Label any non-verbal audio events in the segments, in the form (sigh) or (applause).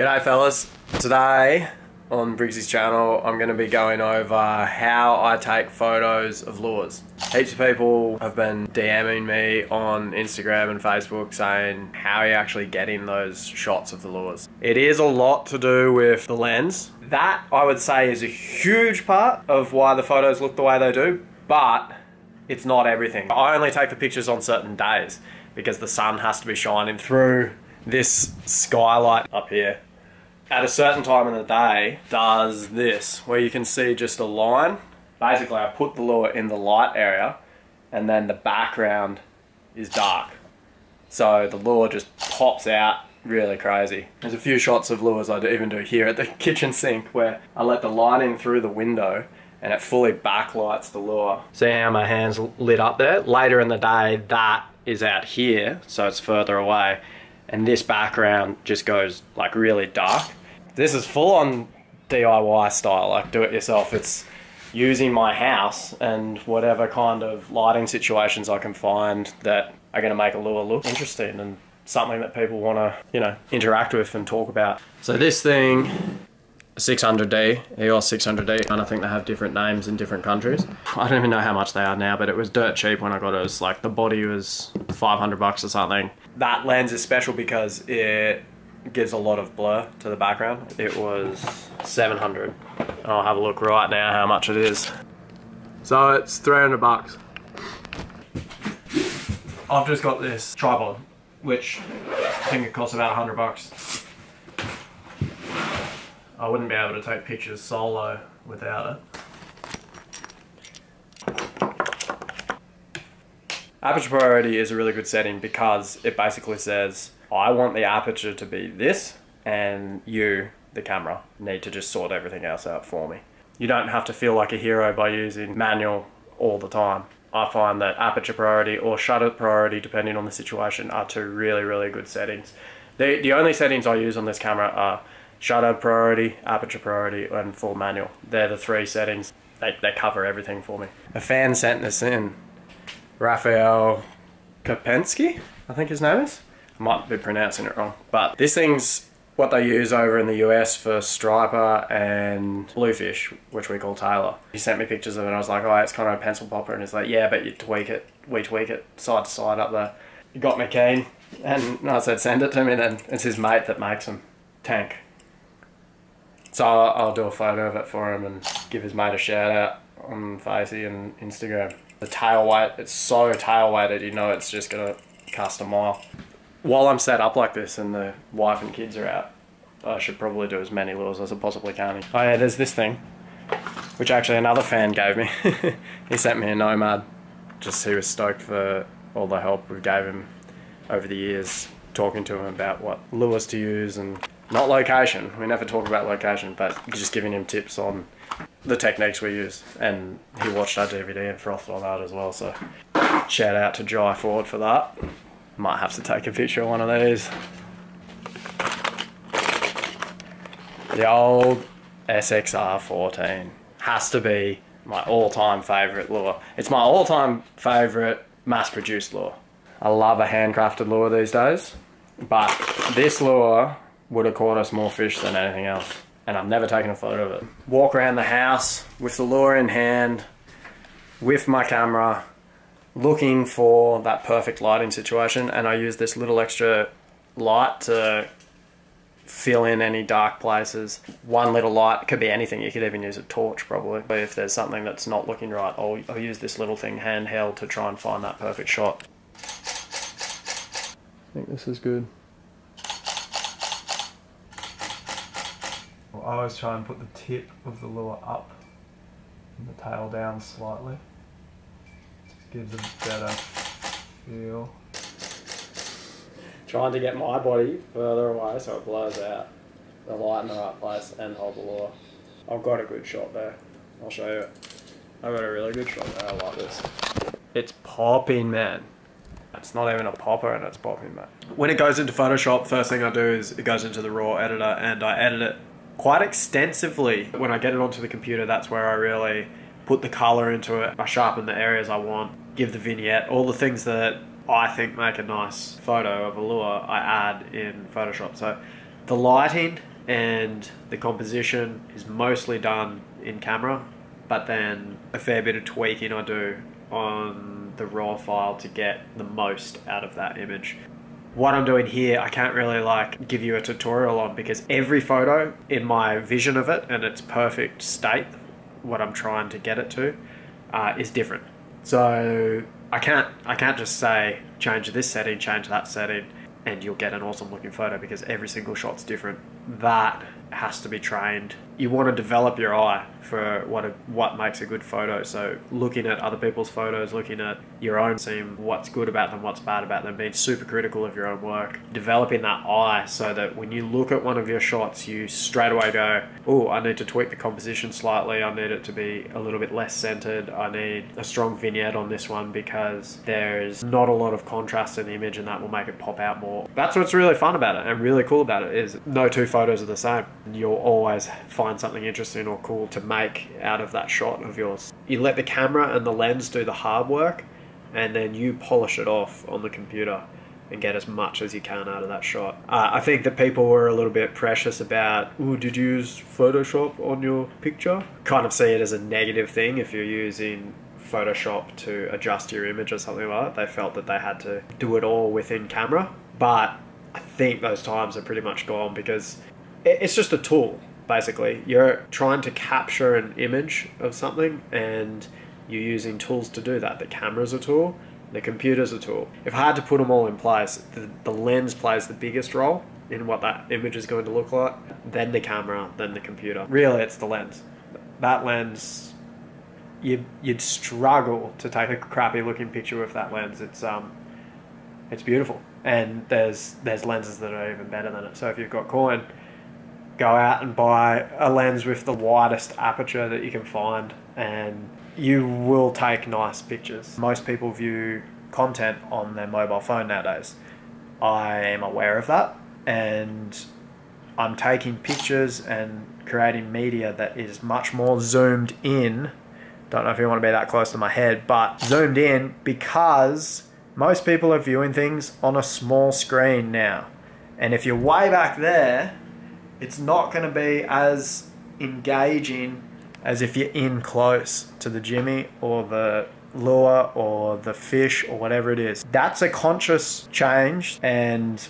G'day fellas. Today on Briggsy's channel I'm going to be going over how I take photos of lures. Heaps of people have been DMing me on Instagram and Facebook saying how are you actually getting those shots of the lures. It is a lot to do with the lens. That I would say is a huge part of why the photos look the way they do but it's not everything. I only take the pictures on certain days because the sun has to be shining through this skylight up here at a certain time in the day does this where you can see just a line basically I put the lure in the light area and then the background is dark so the lure just pops out really crazy there's a few shots of lures I even do here at the (laughs) kitchen sink where I let the light in through the window and it fully backlights the lure. See how my hand's lit up there? Later in the day, that is out here, so it's further away. And this background just goes like really dark. This is full on DIY style, like do it yourself. It's using my house and whatever kind of lighting situations I can find that are gonna make a lure look interesting and something that people wanna, you know, interact with and talk about. So this thing 600D, EOS 600D, and I think they have different names in different countries. I don't even know how much they are now, but it was dirt cheap when I got it. It was like the body was 500 bucks or something. That lens is special because it gives a lot of blur to the background. It was 700. I'll have a look right now how much it is. So it's 300 bucks. I've just got this tripod, which I think it costs about 100 bucks. I wouldn't be able to take pictures solo without it. Aperture priority is a really good setting because it basically says, I want the aperture to be this and you, the camera, need to just sort everything else out for me. You don't have to feel like a hero by using manual all the time. I find that aperture priority or shutter priority, depending on the situation, are two really, really good settings. The, the only settings I use on this camera are shutter priority, aperture priority, and full manual. They're the three settings. They, they cover everything for me. A fan sent this in. Raphael Kopensky, I think his name is. I might be pronouncing it wrong. But this thing's what they use over in the US for striper and bluefish, which we call tailor. He sent me pictures of it and I was like, oh, it's kind of a pencil popper. And he's like, yeah, but you tweak it, we tweak it side to side up there. He got me keen. And I said, send it to me then. It's his mate that makes them. Tank. So I'll, I'll, do a photo of it for him and give his mate a shout out on Facey and Instagram. The tail weight, it's so tail weighted, you know it's just gonna cast a mile. While I'm set up like this and the wife and kids are out, I should probably do as many lures as I possibly can. Oh yeah, there's this thing, which actually another fan gave me. (laughs) he sent me a Nomad, just he was stoked for all the help we gave him over the years, talking to him about what lures to use and not location. We never talk about location, but just giving him tips on the techniques we use. And he watched our DVD and frothed on that as well. So shout out to Jai Ford for that. Might have to take a picture of one of these. The old SXR 14 has to be my all-time favorite lure. It's my all-time favorite mass-produced lure. I love a handcrafted lure these days, but this lure would have caught us more fish than anything else. And I've never taken a photo of it. Walk around the house with the lure in hand, with my camera, looking for that perfect lighting situation. And I use this little extra light to fill in any dark places. One little light could be anything. You could even use a torch probably. But if there's something that's not looking right, I'll, I'll use this little thing handheld to try and find that perfect shot. I think this is good. I always try and put the tip of the lure up and the tail down slightly. Just gives a better feel. Trying to get my body further away so it blows out the light in the right place and hold the lure. I've got a good shot there. I'll show you. I've got a really good shot there. I like this. It's popping, man. It's not even a popper and it's popping, man. When it goes into Photoshop, first thing I do is it goes into the raw editor and I edit it quite extensively. When I get it onto the computer, that's where I really put the color into it. I sharpen the areas I want, give the vignette, all the things that I think make a nice photo of a lure, I add in Photoshop. So the lighting and the composition is mostly done in camera, but then a fair bit of tweaking I do on the raw file to get the most out of that image. What I'm doing here, I can't really like give you a tutorial on because every photo in my vision of it and its perfect state, what I'm trying to get it to, uh, is different. So I can't I can't just say change this setting, change that setting, and you'll get an awesome looking photo because every single shot's different. That has to be trained. You want to develop your eye for what a, what makes a good photo. So looking at other people's photos, looking at your own, seeing what's good about them, what's bad about them, being super critical of your own work, developing that eye so that when you look at one of your shots, you straight away go, "Oh, I need to tweak the composition slightly. I need it to be a little bit less centered. I need a strong vignette on this one because there's not a lot of contrast in the image, and that will make it pop out more." That's what's really fun about it and really cool about it is no two photos are the same. You'll always find something interesting or cool to make out of that shot of yours. You let the camera and the lens do the hard work, and then you polish it off on the computer and get as much as you can out of that shot. Uh, I think that people were a little bit precious about, oh, did you use Photoshop on your picture? Kind of see it as a negative thing if you're using Photoshop to adjust your image or something like that. They felt that they had to do it all within camera. But I think those times are pretty much gone because it's just a tool basically. You're trying to capture an image of something and you're using tools to do that. The camera's a tool, the computer's a tool. If I had to put them all in place, the, the lens plays the biggest role in what that image is going to look like, then the camera, then the computer. Really, it's the lens. That lens, you, you'd struggle to take a crappy looking picture with that lens. It's um, it's beautiful, and there's there's lenses that are even better than it. So if you've got coin, go out and buy a lens with the widest aperture that you can find and you will take nice pictures. Most people view content on their mobile phone nowadays. I am aware of that and I'm taking pictures and creating media that is much more zoomed in. Don't know if you want to be that close to my head, but zoomed in because most people are viewing things on a small screen now. And if you're way back there, it's not going to be as engaging as if you're in close to the jimmy or the lure or the fish or whatever it is. That's a conscious change and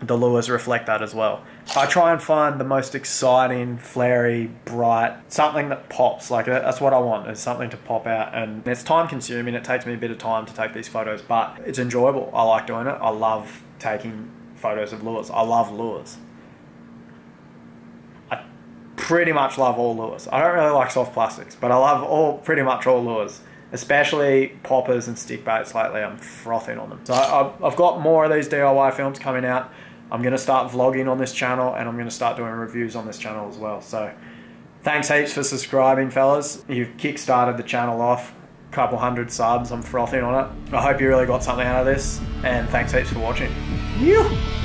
the lures reflect that as well. I try and find the most exciting, flary, bright, something that pops. Like that's what I want is something to pop out and it's time consuming. It takes me a bit of time to take these photos, but it's enjoyable. I like doing it. I love taking photos of lures. I love lures pretty much love all lures. I don't really like soft plastics, but I love all pretty much all lures, especially poppers and stick baits lately. I'm frothing on them. So I've got more of these DIY films coming out. I'm going to start vlogging on this channel and I'm going to start doing reviews on this channel as well. So thanks heaps for subscribing, fellas. You've kick-started the channel off. Couple hundred subs. I'm frothing on it. I hope you really got something out of this. And thanks heaps for watching. You.